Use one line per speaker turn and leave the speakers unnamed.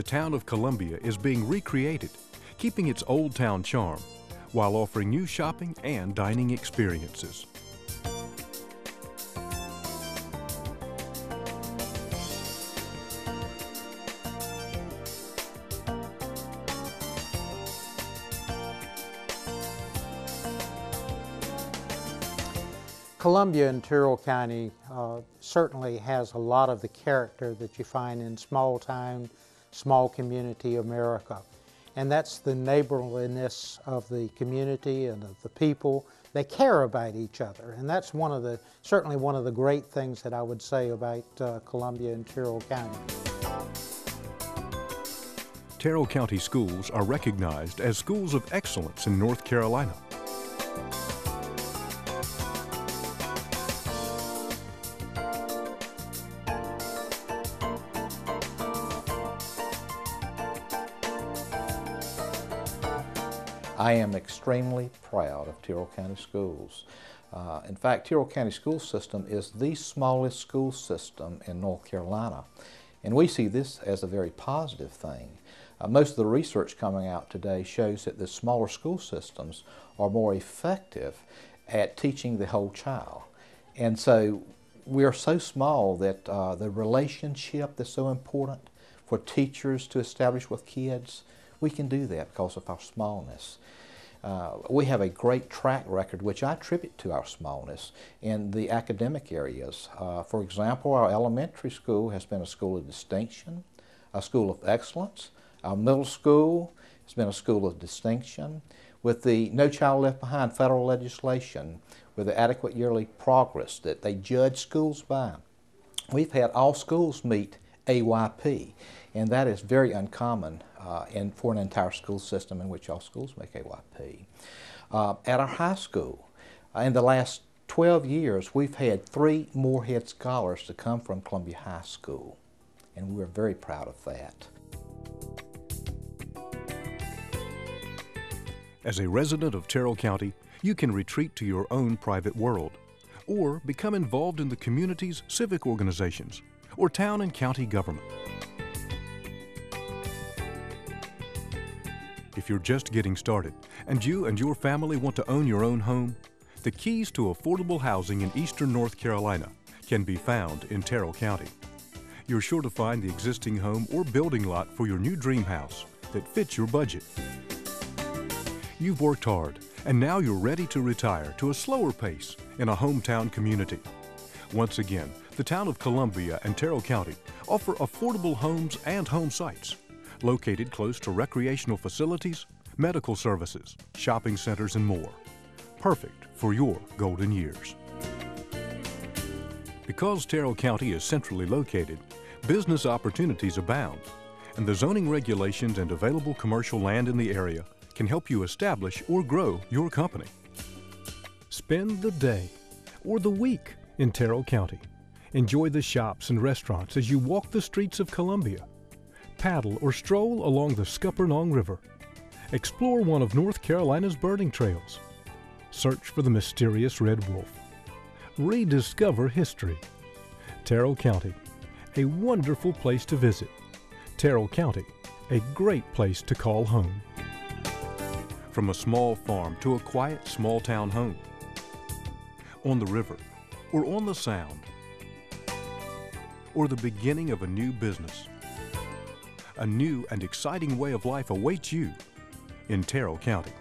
the town of Columbia is being recreated, keeping its old town charm while offering new shopping and dining experiences.
Columbia in Tyrrell County uh, certainly has a lot of the character that you find in small town, small community America. And that's the neighborliness of the community and of the people. They care about each other. And that's one of the, certainly one of the great things that I would say about uh, Columbia and Tyrrell County.
Tyrrell County schools are recognized as schools of excellence in North Carolina.
I am extremely proud of Tyrrell County Schools. Uh, in fact, Tyrrell County School System is the smallest school system in North Carolina. And we see this as a very positive thing. Uh, most of the research coming out today shows that the smaller school systems are more effective at teaching the whole child. And so we are so small that uh, the relationship that's so important for teachers to establish with kids, we can do that because of our smallness. Uh, we have a great track record, which I attribute to our smallness in the academic areas. Uh, for example, our elementary school has been a school of distinction, a school of excellence. Our middle school has been a school of distinction. With the No Child Left Behind federal legislation, with the adequate yearly progress that they judge schools by, we've had all schools meet AYP, and that is very uncommon uh, in, for an entire school system in which all schools make AYP. Uh, at our high school, uh, in the last 12 years, we've had three Morehead Scholars to come from Columbia High School, and we're very proud of that.
As a resident of Tyrrell County, you can retreat to your own private world or become involved in the community's civic organizations or town and county government. You're just getting started and you and your family want to own your own home, the keys to affordable housing in eastern North Carolina can be found in Tyrrell County. You're sure to find the existing home or building lot for your new dream house that fits your budget. You've worked hard and now you're ready to retire to a slower pace in a hometown community. Once again, the town of Columbia and Tyrrell County offer affordable homes and home sites located close to recreational facilities, medical services, shopping centers, and more. Perfect for your golden years. Because Tyrrell County is centrally located, business opportunities abound, and the zoning regulations and available commercial land in the area can help you establish or grow your company. Spend the day or the week in Tyrrell County. Enjoy the shops and restaurants as you walk the streets of Columbia paddle, or stroll along the Scuppernong River. Explore one of North Carolina's birding trails. Search for the mysterious red wolf. Rediscover history. Tyrrell County, a wonderful place to visit. Tyrrell County, a great place to call home. From a small farm to a quiet small town home. On the river or on the sound. Or the beginning of a new business a new and exciting way of life awaits you in Tyrrell County.